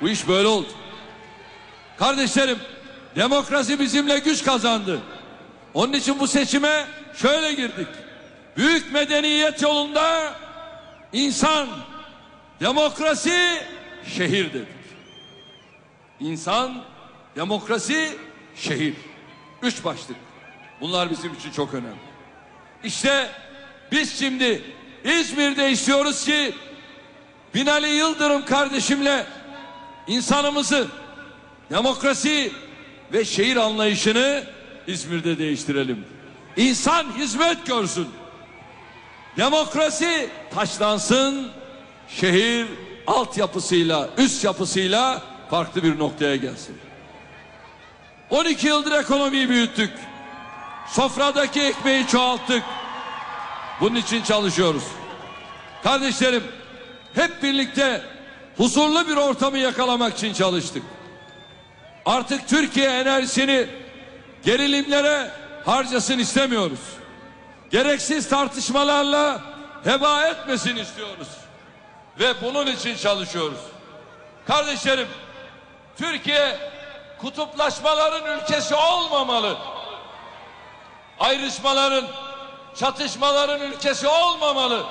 Bu iş böyle oldu. Kardeşlerim, demokrasi bizimle güç kazandı. Onun için bu seçime şöyle girdik. Büyük medeniyet yolunda insan, demokrasi, şehir dedik. İnsan, demokrasi, şehir. Üç başlık. Bunlar bizim için çok önemli. İşte biz şimdi İzmir'de istiyoruz ki Binali Yıldırım kardeşimle insanımızı, demokrasi ve şehir anlayışını İzmir'de değiştirelim. İnsan hizmet görsün. Demokrasi taşlansın. Şehir altyapısıyla, üst yapısıyla farklı bir noktaya gelsin. 12 yıldır ekonomiyi büyüttük. Sofradaki ekmeği çoğalttık. Bunun için çalışıyoruz. Kardeşlerim hep birlikte huzurlu bir ortamı yakalamak için çalıştık. Artık Türkiye enerjisini gerilimlere harcasın istemiyoruz. Gereksiz tartışmalarla heba etmesin istiyoruz. Ve bunun için çalışıyoruz. Kardeşlerim, Türkiye kutuplaşmaların ülkesi olmamalı. Ayrışmaların, çatışmaların ülkesi olmamalı.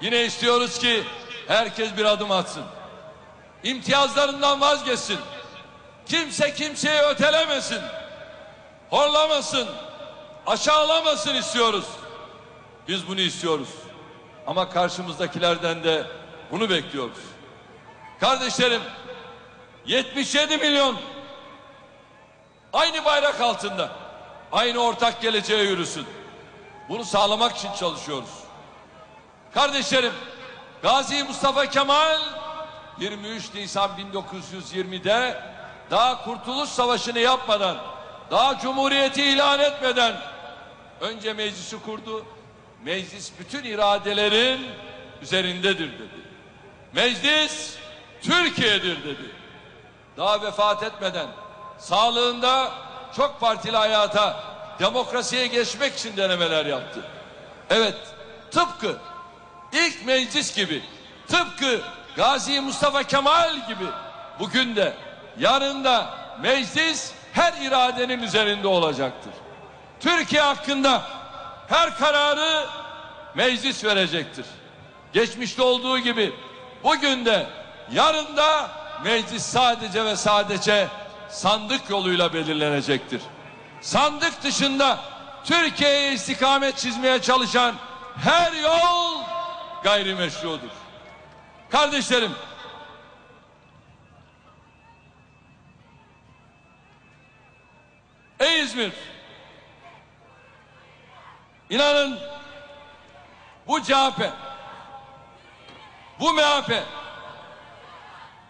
Yine istiyoruz ki herkes bir adım atsın. İmtiyazlarından vazgeçsin. Kimse kimseyi ötelemesin. Horlamasın. Aşağılamasın istiyoruz. Biz bunu istiyoruz. Ama karşımızdakilerden de bunu bekliyoruz. Kardeşlerim 77 milyon aynı bayrak altında aynı ortak geleceğe yürüsün. Bunu sağlamak için çalışıyoruz. Kardeşlerim Gazi Mustafa Kemal 23 Nisan 1920'de daha Kurtuluş Savaşı'nı yapmadan daha Cumhuriyeti ilan etmeden önce meclisi kurdu. Meclis bütün iradelerin üzerindedir dedi. Meclis Türkiye'dir dedi. Daha vefat etmeden sağlığında çok partili hayata demokrasiye geçmek için denemeler yaptı. Evet tıpkı ilk meclis gibi tıpkı Gazi Mustafa Kemal gibi bugün de yarın da meclis her iradenin üzerinde olacaktır. Türkiye hakkında her kararı meclis verecektir. Geçmişte olduğu gibi bugün de yarın da meclis sadece ve sadece sandık yoluyla belirlenecektir. Sandık dışında Türkiye'ye istikamet çizmeye çalışan her yol gayrimeşrudur. Kardeşlerim Ey İzmir İnanın bu CHP bu MHP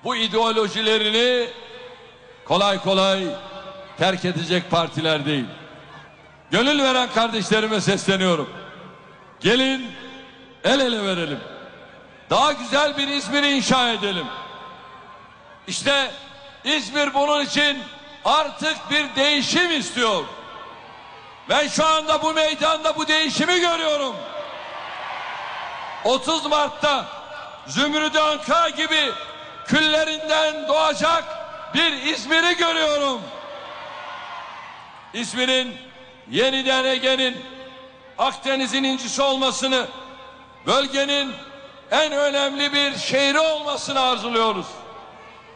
bu ideolojilerini kolay kolay terk edecek partiler değil. Gönül veren kardeşlerime sesleniyorum. Gelin el ele verelim. Daha güzel bir İzmir'i inşa edelim. İşte İzmir bunun için artık bir değişim istiyor. Ben şu anda bu meydanda bu değişimi görüyorum. 30 Mart'ta Zümrüt Anka gibi küllerinden doğacak bir İzmir'i görüyorum. İzmir'in yeniden Ege'nin Akdeniz'in incisi olmasını, bölgenin en önemli bir şehri olmasını arzuluyoruz.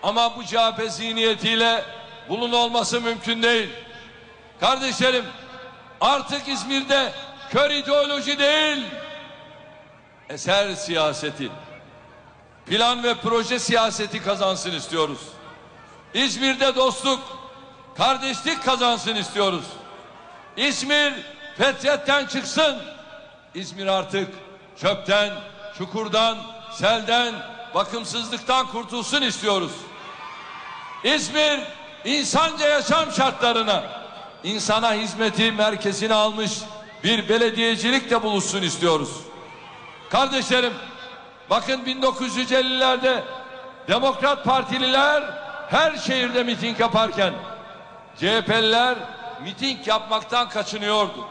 Ama bu CHP zihniyetiyle bunun olması mümkün değil. Kardeşlerim artık İzmir'de kör ideoloji değil, eser siyaseti, plan ve proje siyaseti kazansın istiyoruz. İzmir'de dostluk, kardeşlik kazansın istiyoruz. İzmir fetretten çıksın. İzmir artık çöpten, çukurdan, selden, bakımsızlıktan kurtulsun istiyoruz. İzmir insanca yaşam şartlarına, insana hizmeti merkezine almış bir belediyecilik de buluşsun istiyoruz. Kardeşlerim, bakın 1950'lerde Demokrat Partililer her şehirde miting yaparken CHP'liler miting yapmaktan kaçınıyordu.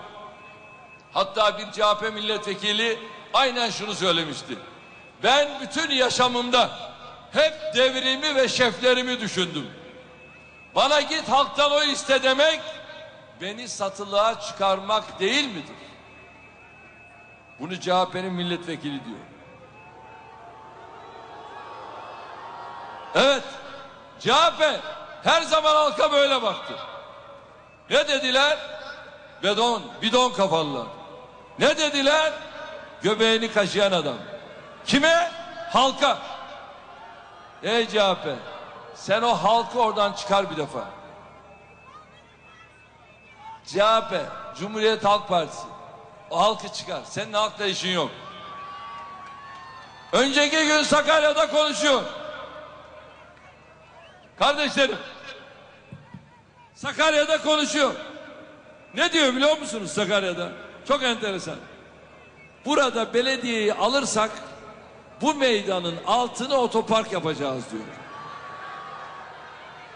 Hatta bir CHP milletvekili aynen şunu söylemişti. Ben bütün yaşamımda hep devrimi ve şeflerimi düşündüm. Bana git halktan o iste demek beni satılığa çıkarmak değil midir? Bunu CHP'nin milletvekili diyor. Evet, CHP her zaman halka böyle baktı. Ne dediler? Bedon, bidon kafalılar. Ne dediler? Göbeğini kaşıyan adam. Kime? Halka. Ey CHP, sen o halkı oradan çıkar bir defa. CHP, Cumhuriyet Halk Partisi. O halkı çıkar. Senin halkla işin yok. Önceki gün Sakarya'da konuşuyor. Kardeşlerim. Sakarya'da konuşuyor. Ne diyor biliyor musunuz Sakarya'da? Çok enteresan. Burada belediyeyi alırsak bu meydanın altını otopark yapacağız diyor.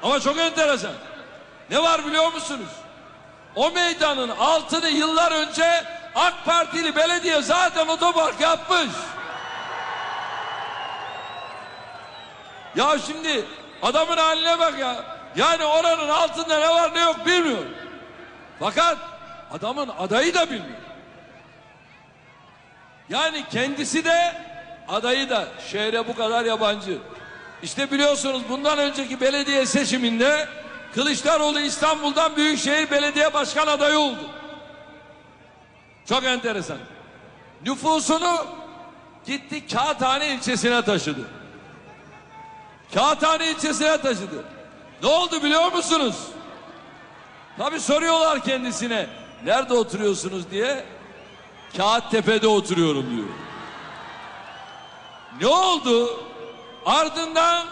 Ama çok enteresan. Ne var biliyor musunuz? O meydanın altını yıllar önce AK Partili belediye zaten otopark yapmış. Ya şimdi adamın haline bak ya. Yani oranın altında ne var ne yok bilmiyor. Fakat adamın adayı da bilmiyor. Yani kendisi de adayı da şehre bu kadar yabancı. İşte biliyorsunuz bundan önceki belediye seçiminde Kılıçdaroğlu İstanbul'dan Büyükşehir Belediye Başkan adayı oldu. Çok enteresan. Nüfusunu gitti Kağıthane ilçesine taşıdı. Kağıthane ilçesine taşıdı. Ne oldu biliyor musunuz? Tabi soruyorlar kendisine nerede oturuyorsunuz diye. Kağıttepe'de oturuyorum diyor. Ne oldu? Ardından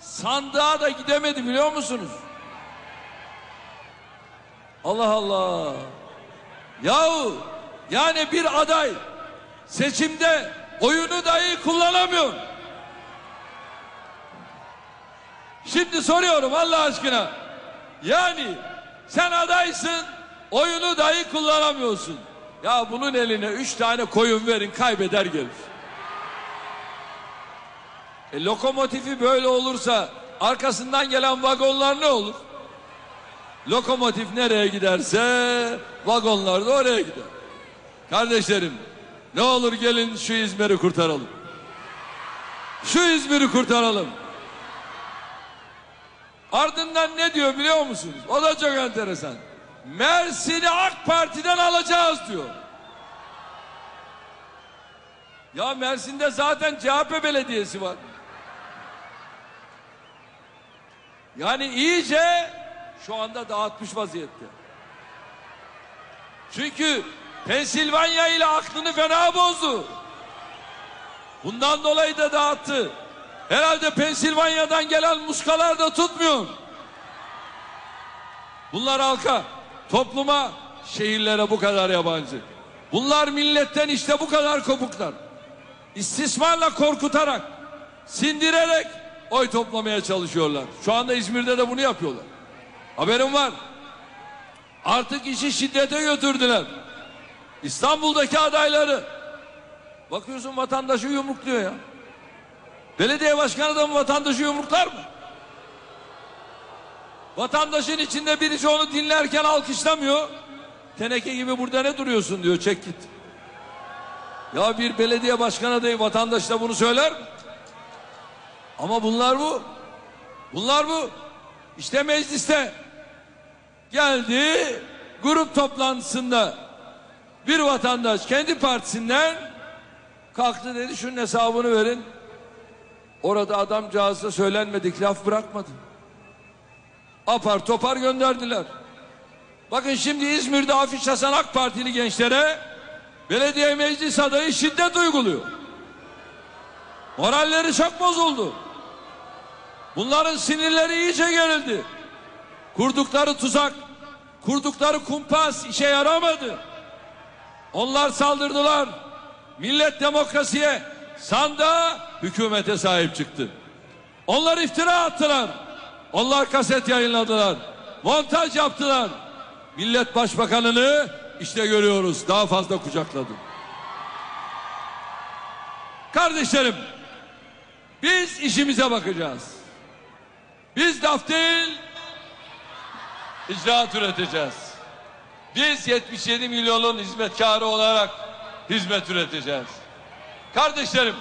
sandığa da gidemedi biliyor musunuz? Allah Allah. Yahu yani bir aday seçimde oyunu dahi kullanamıyor. Şimdi soruyorum Allah aşkına. Yani sen adaysın oyunu dahi kullanamıyorsun. Ya bunun eline üç tane koyun verin kaybeder gelir. E, lokomotifi böyle olursa arkasından gelen vagonlar ne olur? Lokomotif nereye giderse vagonlar da oraya gider. Kardeşlerim ne olur gelin şu İzmir'i kurtaralım. Şu İzmir'i kurtaralım. Ardından ne diyor biliyor musunuz? O da çok enteresan. Mersin'i AK Parti'den alacağız diyor. Ya Mersin'de zaten CHP belediyesi var. Yani iyice şu anda dağıtmış vaziyette. Çünkü Pensilvanya ile aklını fena bozdu. Bundan dolayı da dağıttı. Herhalde Pensilvanya'dan gelen muskalar da tutmuyor. Bunlar halka, topluma, şehirlere bu kadar yabancı. Bunlar milletten işte bu kadar kopuklar. İstismarla korkutarak, sindirerek oy toplamaya çalışıyorlar. Şu anda İzmir'de de bunu yapıyorlar. Haberim var. Artık işi şiddete götürdüler. İstanbul'daki adayları bakıyorsun vatandaşı yumrukluyor ya. Belediye başkanı da mı vatandaşı yumruklar mı? Vatandaşın içinde birisi onu dinlerken alkışlamıyor. Teneke gibi burada ne duruyorsun diyor çek git. Ya bir belediye başkanı adayı vatandaş da bunu söyler mi? Ama bunlar bu. Bunlar bu. İşte mecliste geldi grup toplantısında bir vatandaş kendi partisinden kalktı dedi şunun hesabını verin. Orada adamcağızda söylenmedik laf bırakmadı. Apar topar gönderdiler. Bakın şimdi İzmir'de afiş asan AK Partili gençlere belediye meclis adayı şiddet uyguluyor. Moralleri çok bozuldu. Bunların sinirleri iyice gerildi. Kurdukları tuzak, kurdukları kumpas işe yaramadı. Onlar saldırdılar. Millet demokrasiye, sandığa, hükümete sahip çıktı. Onlar iftira attılar. Onlar kaset yayınladılar. Montaj yaptılar. Millet başbakanını işte görüyoruz daha fazla kucakladı. Kardeşlerim Biz işimize bakacağız. Biz laf değil, icraat üreteceğiz. Biz 77 milyonun hizmetkarı olarak hizmet üreteceğiz. Kardeşlerim,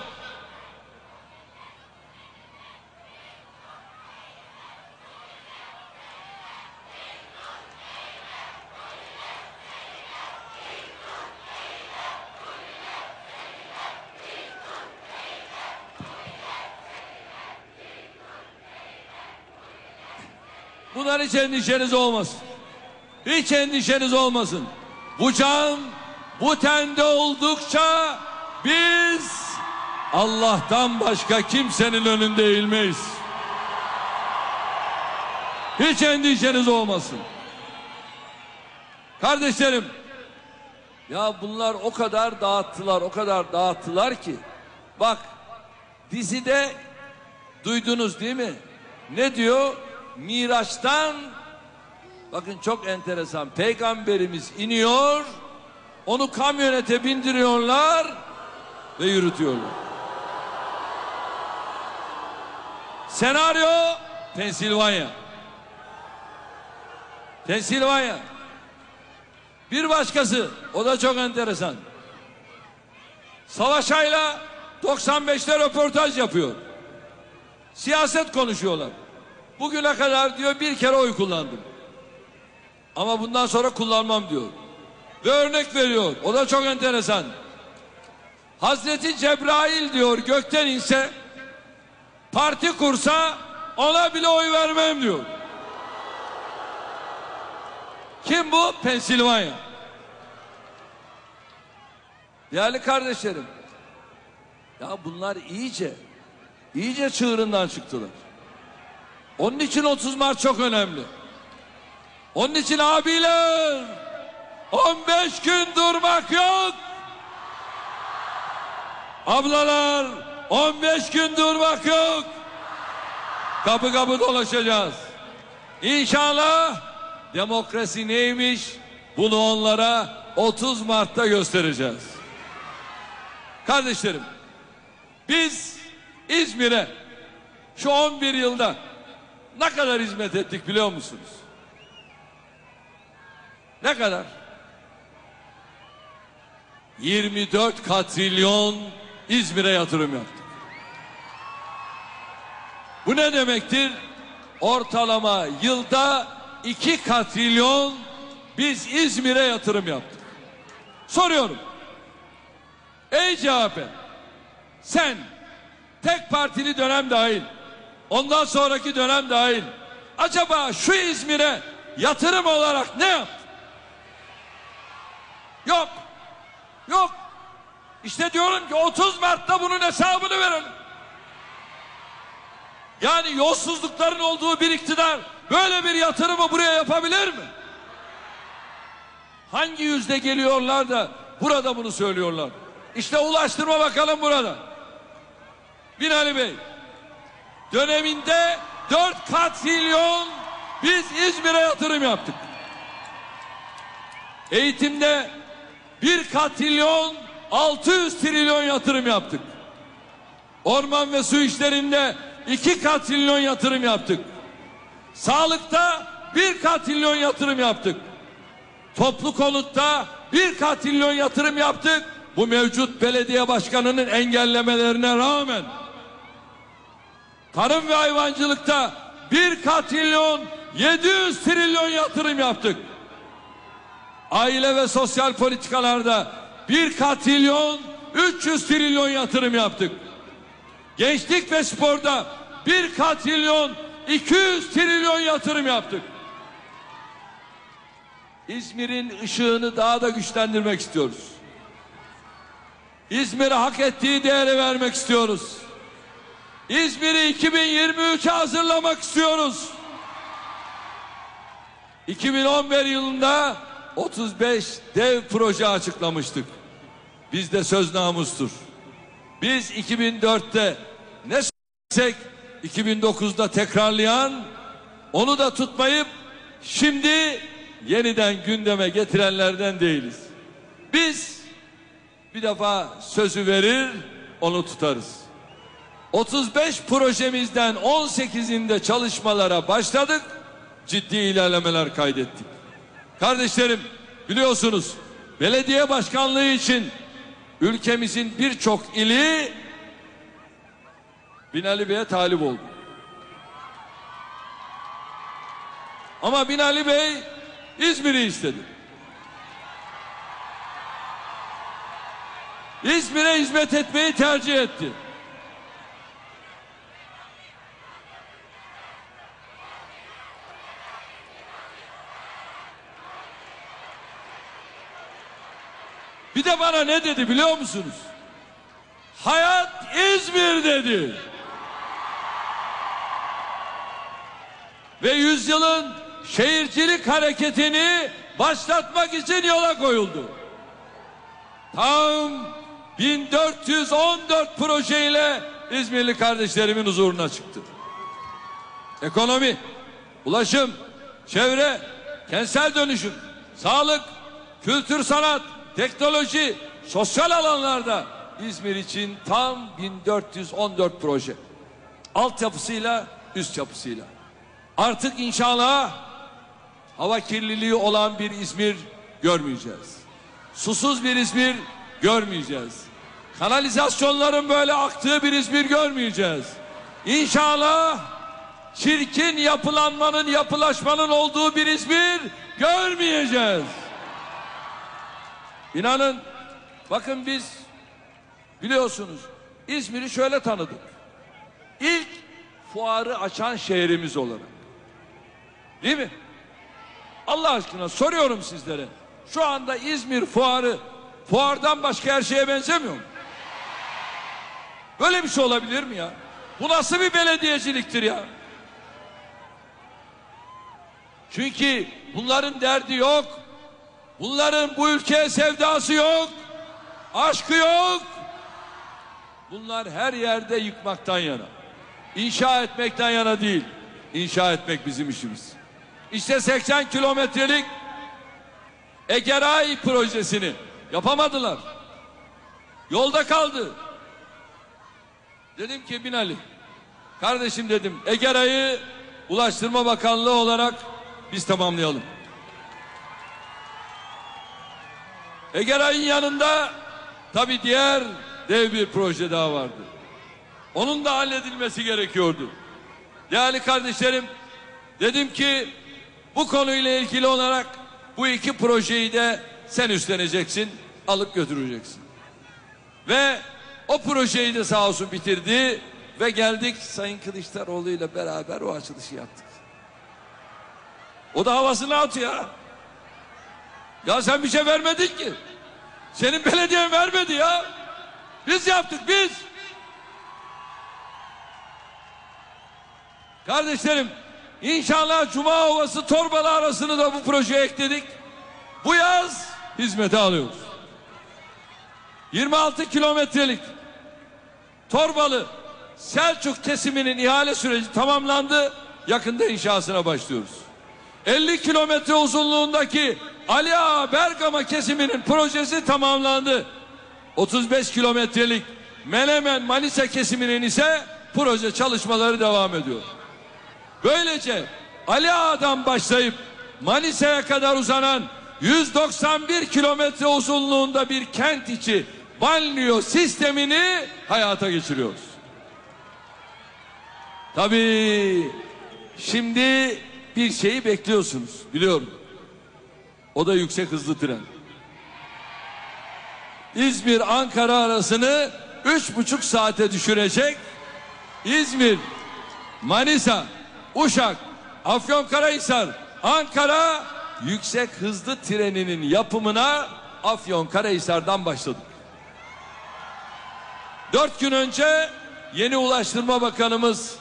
Bunlar hiç endişeniz olmasın. Hiç endişeniz olmasın. Bu can bu tende oldukça biz Allah'tan başka kimsenin önünde eğilmeyiz. Hiç endişeniz olmasın. Kardeşlerim ya bunlar o kadar dağıttılar o kadar dağıttılar ki bak dizide duydunuz değil mi? Ne diyor? Miraç'tan bakın çok enteresan peygamberimiz iniyor onu kamyonete bindiriyorlar ve yürütüyorlar. Senaryo Pensilvanya. Pensilvanya. Bir başkası o da çok enteresan. Savaş Ayla 95'te röportaj yapıyor. Siyaset konuşuyorlar. Bugüne kadar diyor bir kere oy kullandım. Ama bundan sonra kullanmam diyor. Ve örnek veriyor. O da çok enteresan. Hazreti Cebrail diyor gökten inse parti kursa ona bile oy vermem diyor. Kim bu? Pensilvanya. Değerli kardeşlerim. Ya bunlar iyice iyice çığırından çıktılar. Onun için 30 Mart çok önemli. Onun için abiler 15 gün durmak yok. Ablalar 15 gün durmak yok. Kapı kapı dolaşacağız. İnşallah demokrasi neymiş bunu onlara 30 Mart'ta göstereceğiz. Kardeşlerim biz İzmir'e şu 11 yılda ne kadar hizmet ettik biliyor musunuz? Ne kadar? 24 katrilyon İzmir'e yatırım yaptık. Bu ne demektir? Ortalama yılda 2 katrilyon biz İzmir'e yatırım yaptık. Soruyorum. Ey CHP sen tek partili dönem dahil ondan sonraki dönem dahil acaba şu İzmir'e yatırım olarak ne yaptın? Yok. Yok. İşte diyorum ki 30 Mart'ta bunun hesabını verelim. Yani yolsuzlukların olduğu bir iktidar böyle bir yatırımı buraya yapabilir mi? Hangi yüzde geliyorlar da burada bunu söylüyorlar? İşte Ulaştırma Bakanı burada. Binali Bey döneminde 4 katrilyon biz İzmir'e yatırım yaptık. Eğitimde 1 katrilyon 600 trilyon yatırım yaptık. Orman ve su işlerinde 2 katrilyon yatırım yaptık. Sağlıkta 1 katrilyon yatırım yaptık. Toplu konutta 1 katrilyon yatırım yaptık. Bu mevcut belediye başkanının engellemelerine rağmen tarım ve hayvancılıkta 1 katrilyon 700 trilyon yatırım yaptık. Aile ve sosyal politikalarda 1 katrilyon 300 trilyon yatırım yaptık. Gençlik ve sporda 1 katrilyon 200 trilyon yatırım yaptık. İzmir'in ışığını daha da güçlendirmek istiyoruz. İzmir'e hak ettiği değeri vermek istiyoruz. İzmir'i 2023'e hazırlamak istiyoruz. 2011 yılında 35 dev proje açıklamıştık. Bizde söz namustur. Biz 2004'te ne söylesek 2009'da tekrarlayan onu da tutmayıp şimdi yeniden gündeme getirenlerden değiliz. Biz bir defa sözü verir onu tutarız. 35 projemizden 18'inde çalışmalara başladık. Ciddi ilerlemeler kaydettik. Kardeşlerim biliyorsunuz belediye başkanlığı için ülkemizin birçok ili Binali Bey'e talip oldu. Ama Binali Bey İzmir'i istedi. İzmir'e hizmet etmeyi tercih etti. De bana ne dedi biliyor musunuz? Hayat İzmir dedi. Ve yüzyılın şehircilik hareketini başlatmak için yola koyuldu. Tam 1414 projeyle İzmirli kardeşlerimin huzuruna çıktı. Ekonomi, ulaşım, çevre, kentsel dönüşüm, sağlık, kültür sanat, teknoloji, sosyal alanlarda İzmir için tam 1414 proje. Altyapısıyla, üst yapısıyla. Artık inşallah hava kirliliği olan bir İzmir görmeyeceğiz. Susuz bir İzmir görmeyeceğiz. Kanalizasyonların böyle aktığı bir İzmir görmeyeceğiz. İnşallah çirkin yapılanmanın, yapılaşmanın olduğu bir İzmir görmeyeceğiz. İnanın bakın biz biliyorsunuz İzmir'i şöyle tanıdık. İlk fuarı açan şehrimiz olarak. Değil mi? Allah aşkına soruyorum sizlere. Şu anda İzmir fuarı fuardan başka her şeye benzemiyor mu? Böyle bir şey olabilir mi ya? Bu nasıl bir belediyeciliktir ya? Çünkü bunların derdi yok. Bunların bu ülkeye sevdası yok. Aşkı yok. Bunlar her yerde yıkmaktan yana. İnşa etmekten yana değil. İnşa etmek bizim işimiz. İşte 80 kilometrelik Egeray projesini yapamadılar. Yolda kaldı. Dedim ki Binali, kardeşim dedim Egeray'ı Ulaştırma Bakanlığı olarak biz tamamlayalım. Egeray'ın yanında tabi diğer dev bir proje daha vardı. Onun da halledilmesi gerekiyordu. Değerli kardeşlerim, dedim ki bu konuyla ilgili olarak bu iki projeyi de sen üstleneceksin, alıp götüreceksin. Ve o projeyi de sağ olsun bitirdi ve geldik Sayın Kılıçdaroğlu ile beraber o açılışı yaptık. O da havasını atıyor. Ya. Sen bir şey vermedin ki. Senin belediyen vermedi ya. Biz yaptık biz. Kardeşlerim inşallah Cuma Ovası Torbalı arasını da bu projeye ekledik. Bu yaz hizmete alıyoruz. 26 kilometrelik Torbalı Selçuk kesiminin ihale süreci tamamlandı. Yakında inşasına başlıyoruz. 50 kilometre uzunluğundaki Ali Ağa Bergama kesiminin projesi tamamlandı. 35 kilometrelik Menemen Manisa kesiminin ise proje çalışmaları devam ediyor. Böylece Ali Ağa'dan başlayıp Manisa'ya kadar uzanan 191 kilometre uzunluğunda bir kent içi banliyö sistemini hayata geçiriyoruz. Tabii şimdi bir şeyi bekliyorsunuz biliyorum. O da yüksek hızlı tren. İzmir Ankara arasını üç buçuk saate düşürecek. İzmir, Manisa, Uşak, Afyonkarahisar, Ankara yüksek hızlı treninin yapımına Afyonkarahisar'dan başladık. Dört gün önce yeni Ulaştırma Bakanımız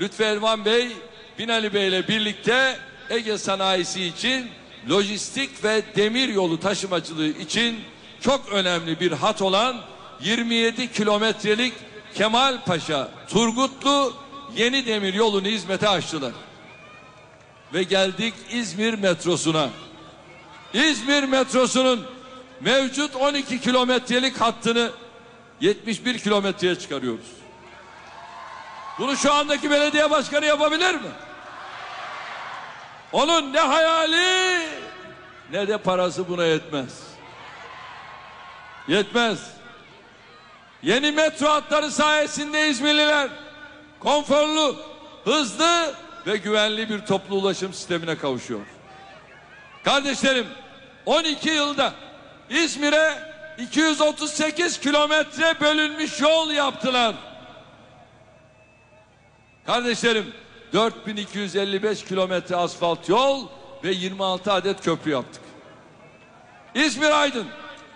Lütfü Elvan Bey, Binali Bey ile birlikte Ege sanayisi için lojistik ve demir yolu taşımacılığı için çok önemli bir hat olan 27 kilometrelik Kemalpaşa Turgutlu yeni demir yolunu hizmete açtılar. Ve geldik İzmir metrosuna. İzmir metrosunun mevcut 12 kilometrelik hattını 71 kilometreye çıkarıyoruz. Bunu şu andaki belediye başkanı yapabilir mi? Onun ne hayali ne de parası buna yetmez. Yetmez. Yeni metro hatları sayesinde İzmirliler konforlu, hızlı ve güvenli bir toplu ulaşım sistemine kavuşuyor. Kardeşlerim 12 yılda İzmir'e 238 kilometre bölünmüş yol yaptılar. Kardeşlerim 4255 kilometre asfalt yol ve 26 adet köprü yaptık. İzmir Aydın,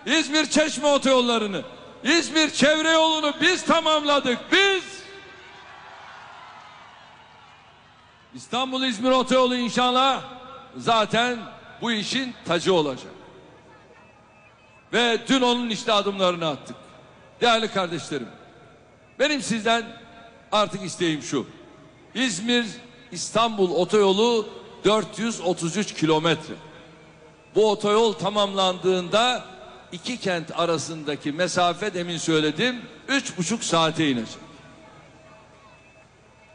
İzmir Çeşme otoyollarını, İzmir çevre yolunu biz tamamladık. Biz İstanbul İzmir otoyolu inşallah zaten bu işin tacı olacak. Ve dün onun işte adımlarını attık. Değerli kardeşlerim, benim sizden artık isteğim şu. İzmir İstanbul otoyolu 433 kilometre. Bu otoyol tamamlandığında iki kent arasındaki mesafe demin söyledim üç buçuk saate inecek.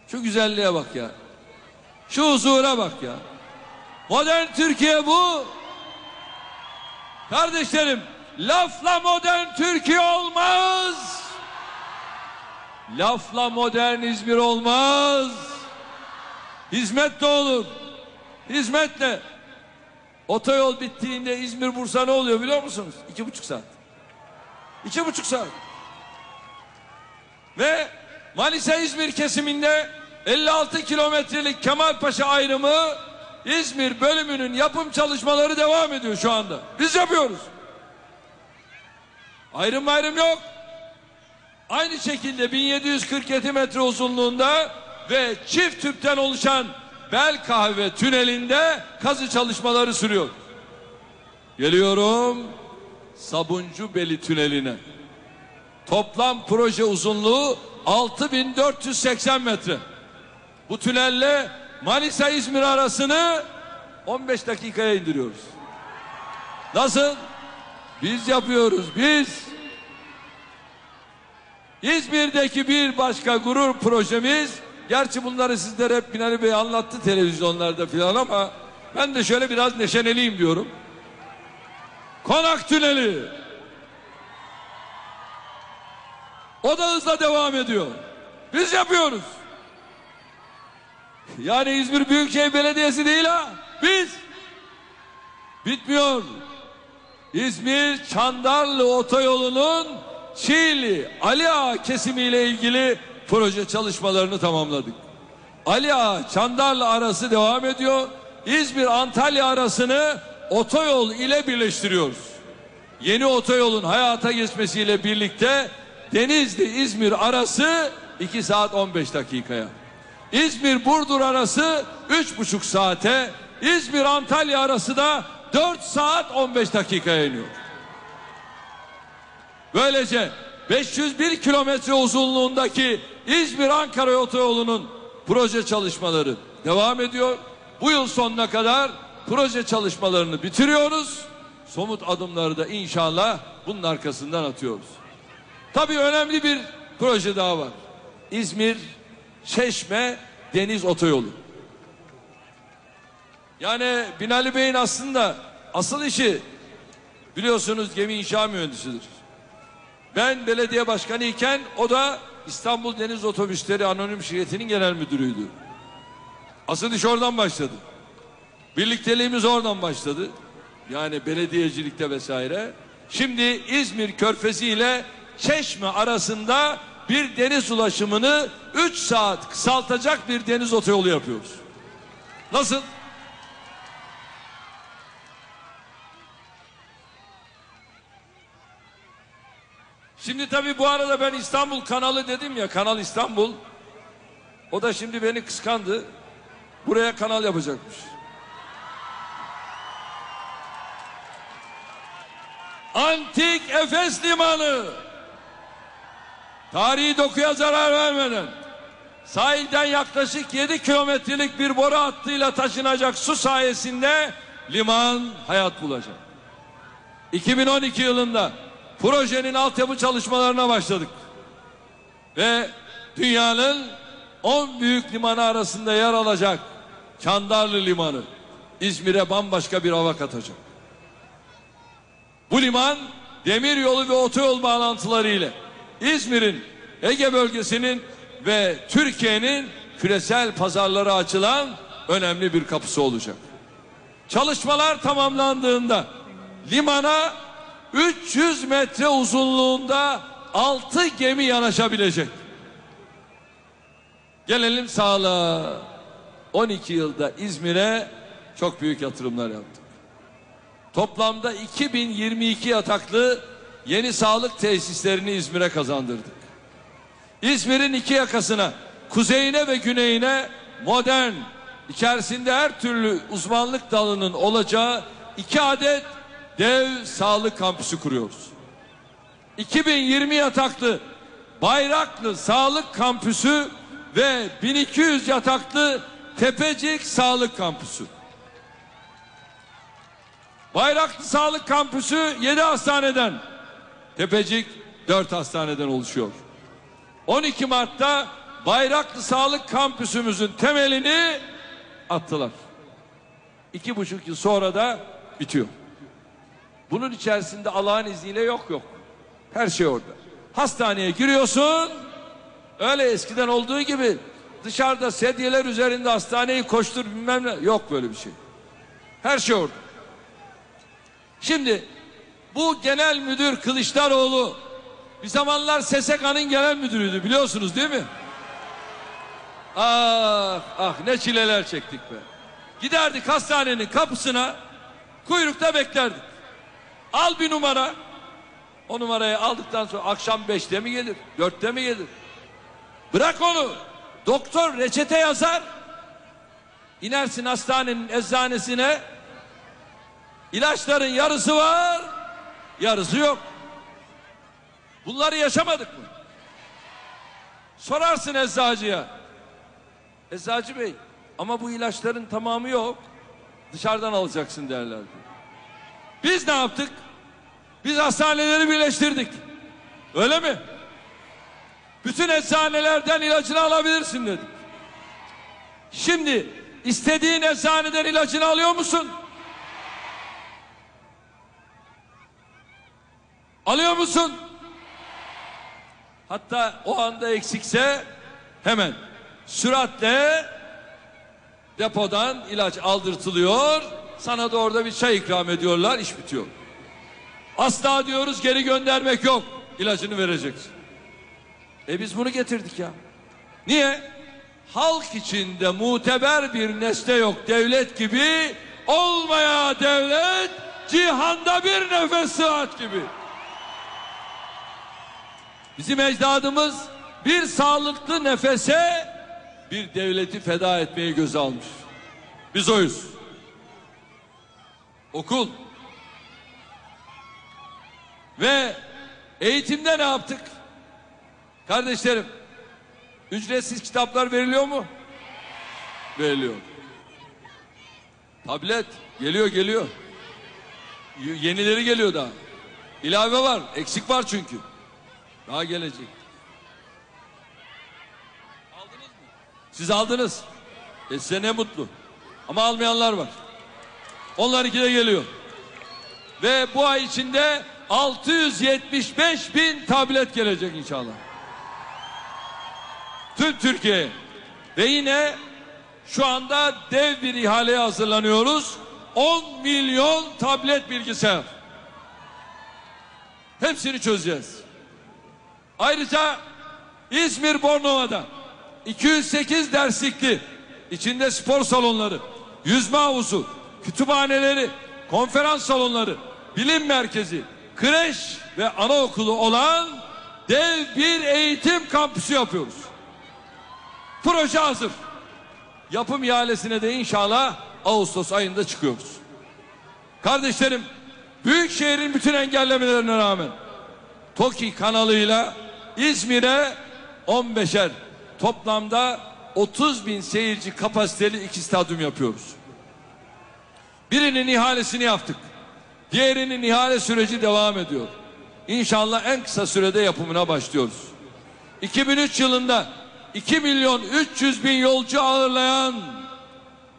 Şu güzelliğe bak ya. Şu huzura bak ya. Modern Türkiye bu. Kardeşlerim lafla modern Türkiye olmaz. Lafla modern İzmir olmaz. Hizmetle olur. Hizmetle. Otoyol bittiğinde İzmir Bursa ne oluyor biliyor musunuz? İki buçuk saat. İki buçuk saat. Ve Manisa İzmir kesiminde 56 kilometrelik Kemalpaşa ayrımı İzmir bölümünün yapım çalışmaları devam ediyor şu anda. Biz yapıyoruz. Ayrım ayrım yok. Aynı şekilde 1747 metre uzunluğunda ve çift tüpten oluşan Bel Kahve tünelinde kazı çalışmaları sürüyor. Geliyorum Sabuncu Beli tüneline. Toplam proje uzunluğu 6480 metre. Bu tünelle Manisa İzmir arasını 15 dakikaya indiriyoruz. Nasıl? Biz yapıyoruz biz. İzmir'deki bir başka gurur projemiz gerçi bunları sizlere hep Binali Bey anlattı televizyonlarda filan ama ben de şöyle biraz neşeneliyim diyorum. Konak Tüneli. O da hızla devam ediyor. Biz yapıyoruz. Yani İzmir Büyükşehir Belediyesi değil ha. Biz. Bitmiyor. İzmir Çandarlı Otoyolu'nun Çiğli Ali Ağa kesimiyle ilgili proje çalışmalarını tamamladık. Ali Ağa Çandarlı arası devam ediyor. İzmir Antalya arasını otoyol ile birleştiriyoruz. Yeni otoyolun hayata geçmesiyle birlikte Denizli İzmir arası 2 saat 15 dakikaya. İzmir Burdur arası 3,5 saate, İzmir Antalya arası da 4 saat 15 dakikaya iniyor. Böylece 501 kilometre uzunluğundaki İzmir Ankara otoyolunun proje çalışmaları devam ediyor. Bu yıl sonuna kadar proje çalışmalarını bitiriyoruz. Somut adımları da inşallah bunun arkasından atıyoruz. Tabii önemli bir proje daha var. İzmir Çeşme Deniz Otoyolu. Yani Binali Bey'in aslında asıl işi biliyorsunuz gemi inşa mühendisidir. Ben belediye başkanı iken o da İstanbul Deniz Otobüsleri Anonim Şirketi'nin genel müdürüydü. Asıl iş oradan başladı. Birlikteliğimiz oradan başladı. Yani belediyecilikte vesaire. Şimdi İzmir Körfezi ile Çeşme arasında bir deniz ulaşımını 3 saat kısaltacak bir deniz otoyolu yapıyoruz. Nasıl? Şimdi tabii bu arada ben İstanbul kanalı dedim ya Kanal İstanbul. O da şimdi beni kıskandı. Buraya kanal yapacakmış. Antik Efes Limanı. Tarihi dokuya zarar vermeden sahilden yaklaşık 7 kilometrelik bir boru hattıyla taşınacak su sayesinde liman hayat bulacak. 2012 yılında projenin altyapı çalışmalarına başladık. Ve dünyanın 10 büyük limanı arasında yer alacak Çandarlı Limanı İzmir'e bambaşka bir hava katacak. Bu liman demir yolu ve otoyol bağlantıları ile İzmir'in, Ege bölgesinin ve Türkiye'nin küresel pazarlara açılan önemli bir kapısı olacak. Çalışmalar tamamlandığında limana 300 metre uzunluğunda 6 gemi yanaşabilecek. Gelelim sağlığa. 12 yılda İzmir'e çok büyük yatırımlar yaptık. Toplamda 2022 yataklı yeni sağlık tesislerini İzmir'e kazandırdık. İzmir'in iki yakasına, kuzeyine ve güneyine modern, içerisinde her türlü uzmanlık dalının olacağı iki adet dev sağlık kampüsü kuruyoruz. 2020 yataklı Bayraklı Sağlık Kampüsü ve 1200 yataklı Tepecik Sağlık Kampüsü. Bayraklı Sağlık Kampüsü 7 hastaneden, Tepecik 4 hastaneden oluşuyor. 12 Mart'ta Bayraklı Sağlık Kampüsümüzün temelini attılar. İki buçuk yıl sonra da bitiyor. Bunun içerisinde Allah'ın izniyle yok yok. Her şey orada. Hastaneye giriyorsun. Öyle eskiden olduğu gibi dışarıda sedyeler üzerinde hastaneyi koştur bilmem ne. Yok böyle bir şey. Her şey orada. Şimdi bu genel müdür Kılıçdaroğlu bir zamanlar SSK'nın genel müdürüydü biliyorsunuz değil mi? Ah ah ne çileler çektik be. Giderdik hastanenin kapısına kuyrukta beklerdik. Al bir numara. O numarayı aldıktan sonra akşam beşte mi gelir? Dörtte mi gelir? Bırak onu. Doktor reçete yazar. İnersin hastanenin eczanesine. İlaçların yarısı var, yarısı yok. Bunları yaşamadık mı? Sorarsın eczacıya. Eczacı bey ama bu ilaçların tamamı yok. Dışarıdan alacaksın derlerdi. Biz ne yaptık? Biz hastaneleri birleştirdik. Öyle mi? Bütün eczanelerden ilacını alabilirsin dedik. Şimdi istediğin eczaneden ilacını alıyor musun? Alıyor musun? Hatta o anda eksikse hemen süratle depodan ilaç aldırtılıyor. Sana da orada bir çay ikram ediyorlar, iş bitiyor. Asla diyoruz geri göndermek yok. İlacını vereceksin. E biz bunu getirdik ya. Niye? Halk içinde muteber bir nesne yok devlet gibi. Olmaya devlet cihanda bir nefes sıhhat gibi. Bizim ecdadımız bir sağlıklı nefese bir devleti feda etmeyi göze almış. Biz oyuz. Okul. Ve eğitimde ne yaptık? Kardeşlerim, ücretsiz kitaplar veriliyor mu? Veriliyor. Tablet geliyor geliyor. Yenileri geliyor daha. İlave var, eksik var çünkü. Daha gelecek. Aldınız mı? Siz aldınız. E size ne mutlu. Ama almayanlar var. Onlar iki de geliyor. Ve bu ay içinde 675 bin tablet gelecek inşallah. Tüm Türkiye. Ve yine şu anda dev bir ihaleye hazırlanıyoruz. 10 milyon tablet bilgisayar. Hepsini çözeceğiz. Ayrıca İzmir Bornova'da 208 derslikli içinde spor salonları, yüzme havuzu, kütüphaneleri, konferans salonları, bilim merkezi, kreş ve anaokulu olan dev bir eğitim kampüsü yapıyoruz. Proje hazır. Yapım ihalesine de inşallah Ağustos ayında çıkıyoruz. Kardeşlerim, büyük şehrin bütün engellemelerine rağmen TOKİ kanalıyla İzmir'e 15'er toplamda 30 bin seyirci kapasiteli iki stadyum yapıyoruz. Birinin ihalesini yaptık. Diğerinin ihale süreci devam ediyor. İnşallah en kısa sürede yapımına başlıyoruz. 2003 yılında 2 milyon 300 bin yolcu ağırlayan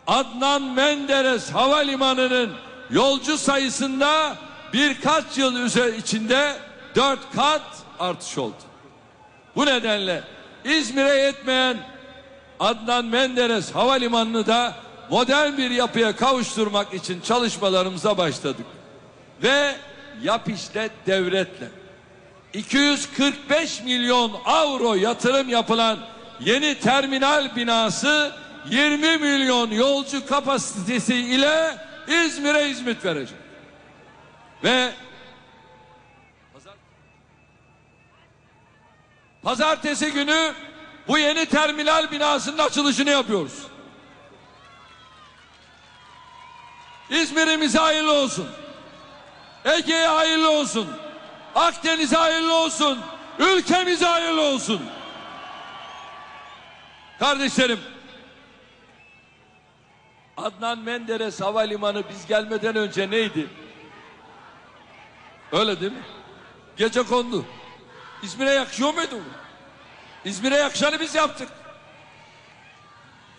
Adnan Menderes Havalimanı'nın yolcu sayısında birkaç yıl içinde dört kat artış oldu. Bu nedenle İzmir'e yetmeyen Adnan Menderes Havalimanı'nı da modern bir yapıya kavuşturmak için çalışmalarımıza başladık. Ve yap işlet devletle 245 milyon avro yatırım yapılan yeni terminal binası 20 milyon yolcu kapasitesi ile İzmir'e hizmet verecek. Ve Pazartesi günü bu yeni terminal binasının açılışını yapıyoruz. İzmir'imize hayırlı olsun. Ege'ye hayırlı olsun. Akdeniz'e hayırlı olsun. Ülkemize hayırlı olsun. Kardeşlerim, Adnan Menderes Havalimanı biz gelmeden önce neydi? Öyle değil mi? Gece kondu. İzmir'e yakışıyor muydu bu? İzmir'e yakışanı biz yaptık.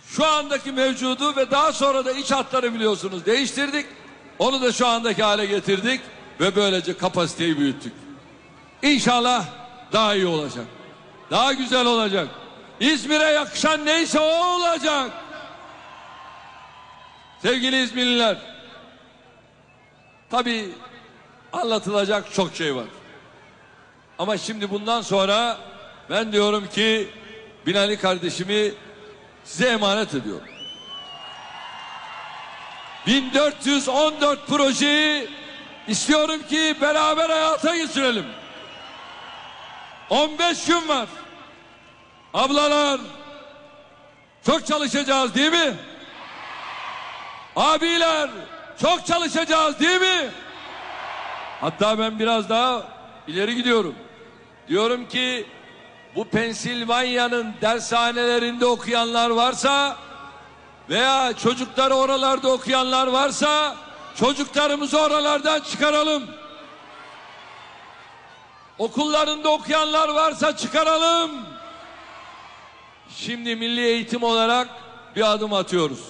Şu andaki mevcudu ve daha sonra da iç hatları biliyorsunuz değiştirdik. Onu da şu andaki hale getirdik ve böylece kapasiteyi büyüttük. İnşallah daha iyi olacak. Daha güzel olacak. İzmir'e yakışan neyse o olacak. Sevgili İzmirliler, tabi anlatılacak çok şey var. Ama şimdi bundan sonra ben diyorum ki Binali kardeşimi size emanet ediyorum. 1414 projeyi istiyorum ki beraber hayata geçirelim. 15 gün var. Ablalar çok çalışacağız değil mi? Abiler çok çalışacağız değil mi? Hatta ben biraz daha ileri gidiyorum. Diyorum ki bu Pensilvanya'nın dershanelerinde okuyanlar varsa veya çocukları oralarda okuyanlar varsa çocuklarımızı oralardan çıkaralım. Okullarında okuyanlar varsa çıkaralım. Şimdi milli eğitim olarak bir adım atıyoruz.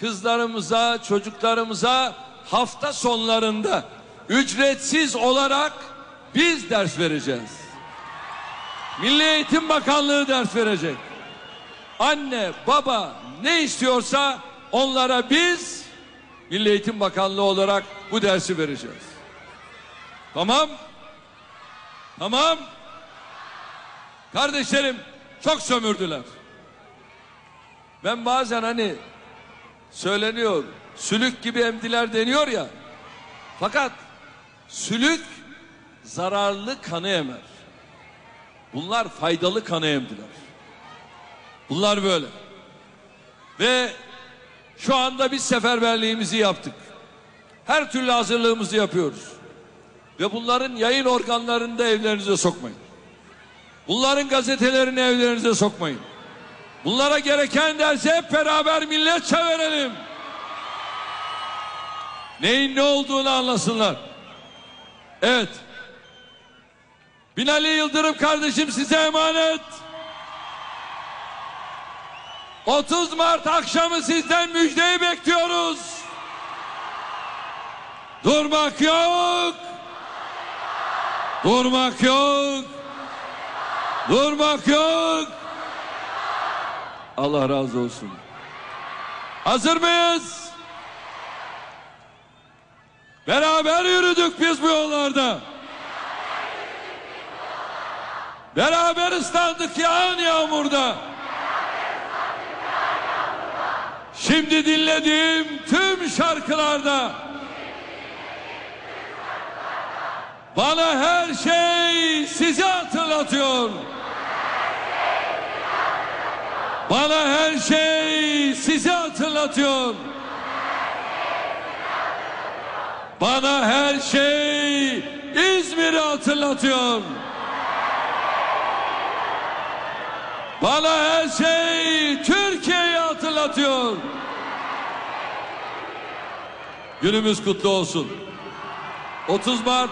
Kızlarımıza, çocuklarımıza hafta sonlarında ücretsiz olarak biz ders vereceğiz. Milli Eğitim Bakanlığı ders verecek. Anne, baba ne istiyorsa onlara biz Milli Eğitim Bakanlığı olarak bu dersi vereceğiz. Tamam? Tamam? Kardeşlerim çok sömürdüler. Ben bazen hani söyleniyor sülük gibi emdiler deniyor ya. Fakat sülük zararlı kanı emer. Bunlar faydalı kanı emdiler. Bunlar böyle. Ve şu anda biz seferberliğimizi yaptık. Her türlü hazırlığımızı yapıyoruz. Ve bunların yayın organlarını da evlerinize sokmayın. Bunların gazetelerini evlerinize sokmayın. Bunlara gereken dersi hep beraber milletçe verelim. Neyin ne olduğunu anlasınlar. Evet. Binali Yıldırım kardeşim size emanet. 30 Mart akşamı sizden müjdeyi bekliyoruz. Durmak yok. Durmak yok. Durmak yok. Allah razı olsun. Hazır mıyız? Beraber yürüdük biz bu yollarda. Beraber ıslandık yağan yağmurda. Şimdi dinlediğim tüm şarkılarda bana her şey sizi hatırlatıyor. Bana her şey sizi hatırlatıyor. Bana her şey İzmir'i hatırlatıyor. Bana her şey Türkiye'yi hatırlatıyor. Günümüz kutlu olsun. 30 Mart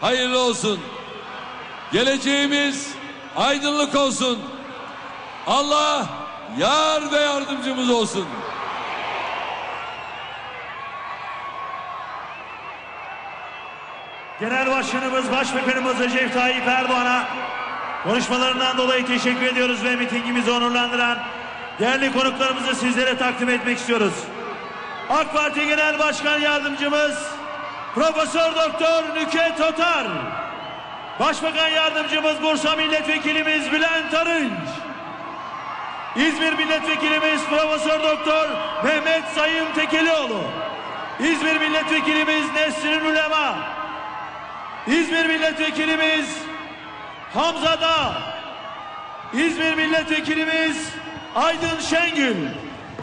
hayırlı olsun. Geleceğimiz aydınlık olsun. Allah yar ve yardımcımız olsun. Genel Başkanımız Başbakanımız Recep Tayyip Erdoğan'a konuşmalarından dolayı teşekkür ediyoruz ve mitingimizi onurlandıran değerli konuklarımızı sizlere takdim etmek istiyoruz. AK Parti Genel Başkan Yardımcımız Profesör Doktor Nüket Otar, Başbakan Yardımcımız Bursa Milletvekilimiz Bülent Arınç, İzmir Milletvekilimiz Profesör Doktor Mehmet Sayın Tekelioğlu, İzmir Milletvekilimiz Nesrin Ülema, İzmir Milletvekilimiz Hamza Dağ, İzmir Milletvekilimiz Aydın Şengül,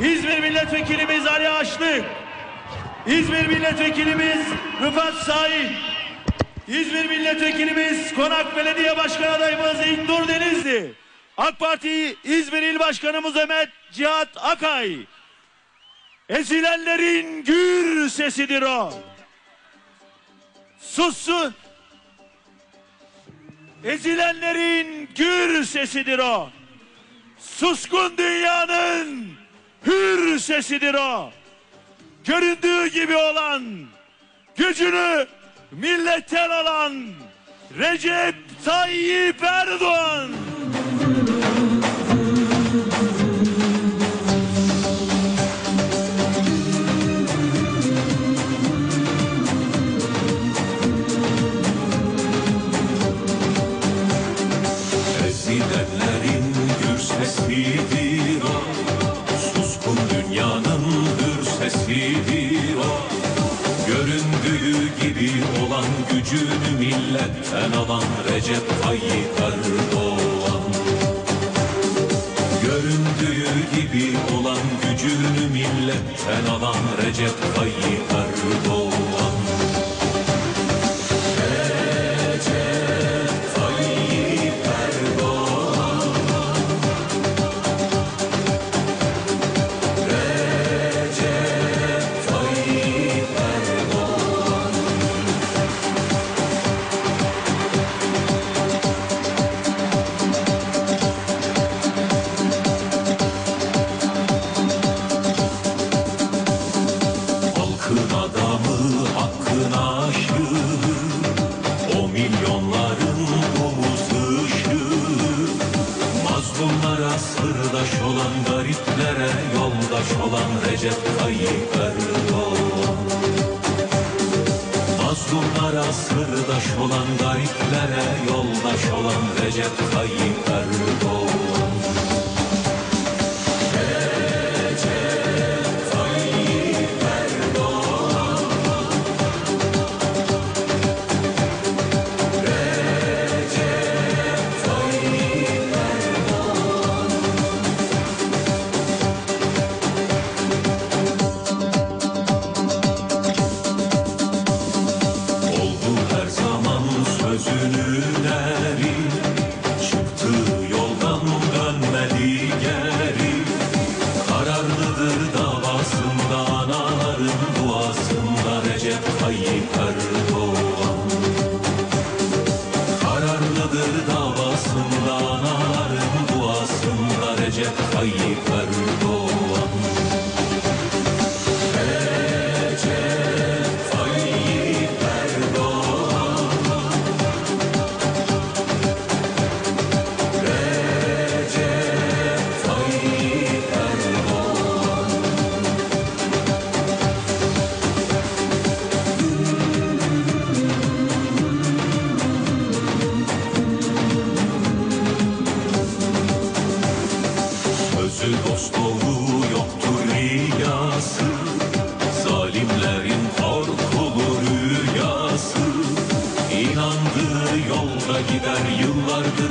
İzmir Milletvekilimiz Ali Açlık, İzmir Milletvekilimiz Rıfat Said, İzmir Milletvekilimiz Konak Belediye Başkan adayımız İlknur Denizli, AK Parti İzmir İl Başkanımız Ömer Cihat Akay, Ezilenlerin gür sesidir o. Sussun. Ezilenlerin gür sesidir o. Suskun dünyanın hür sesidir o. Göründüğü gibi olan, gücünü milletten alan Recep Tayyip Erdoğan. Sesidir o. Suskun dünyanın hür sesidir o. Göründüğü gibi olan gücünü milletten alan Recep Tayyip Erdoğan. Göründüğü gibi olan gücünü milletten alan Recep Tayyip Erdoğan Tayyip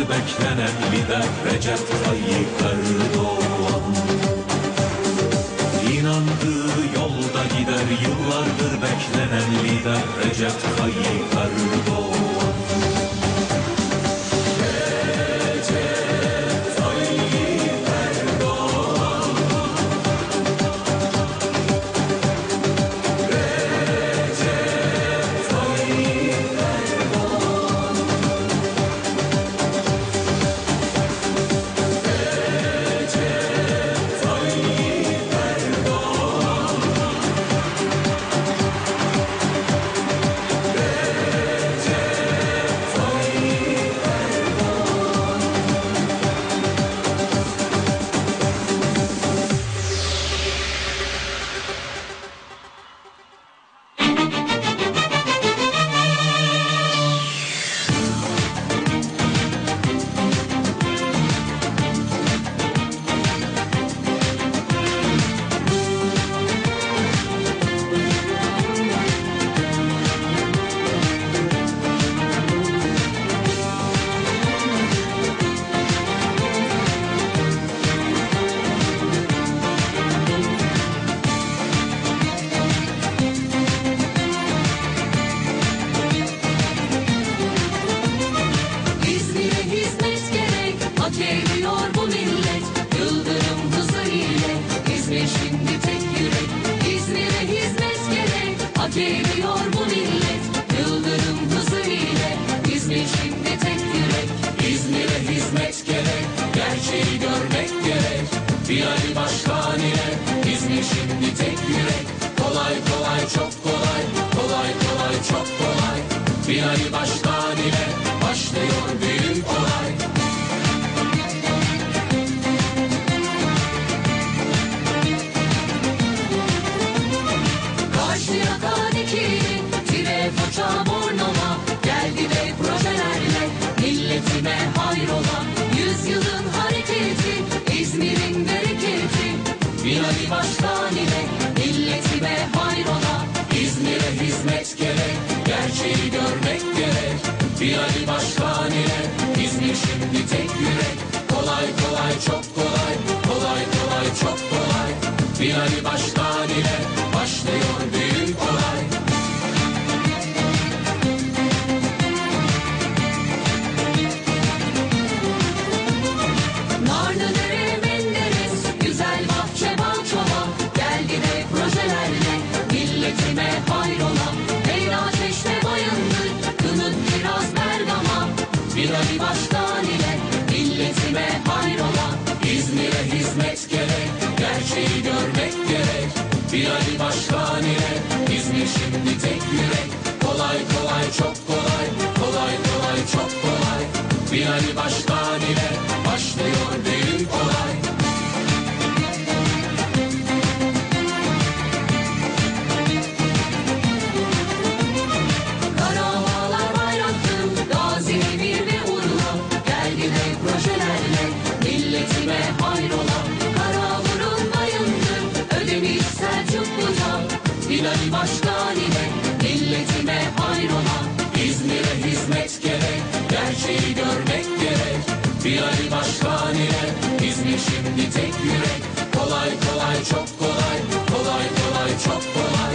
beklenen lider Recep Tayyip Erdoğan. İnandığı yolda gider yıllardır beklenen lider Recep Tayyip Milletime hayrola? Yüzyılın hareketi İzmir'in bereketi. Bir Ali Başkan ile Milletime hayrola? İzmir'e hizmet gerek Gerçeği görmek gerek. Bir Ali Başkan ile İzmir şimdi tek yürek. Kolay kolay çok kolay Kolay kolay çok kolay. Bir Ali Başkan ile Başlıyor gerek Bir Ali Başkan ile İzmir şimdi tek yürek. Kolay kolay çok kolay Kolay kolay çok kolay. Bir Ali Başkan ile Başlıyor büyük kolay çok kolay Kolay kolay çok kolay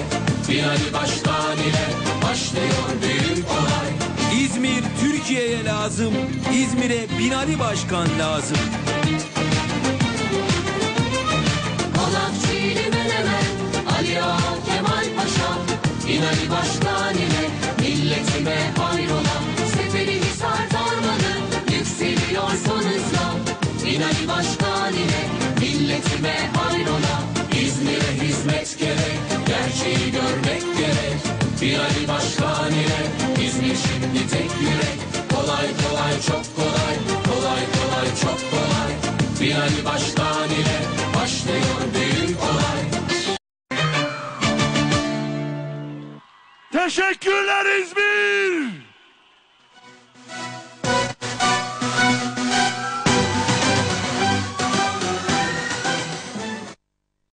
Bir Ali Başkan ile Başlıyor büyük olay İzmir Türkiye'ye lazım. İzmir'e Binali Başkan lazım. Konakçılı Menemen Ali Ağa Kemal Paşa İnali Başkan ile Milletime hayrola Seferi Hisar Tarmanı Yükseliyor son hızla İnali Başkan Çok kolay Kolay kolay çok kolay Bir Ali Başkan ile Başlıyor büyük olay Teşekkürler İzmir.